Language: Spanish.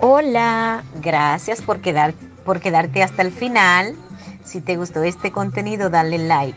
Hola, gracias por, quedar, por quedarte hasta el final. Si te gustó este contenido, dale like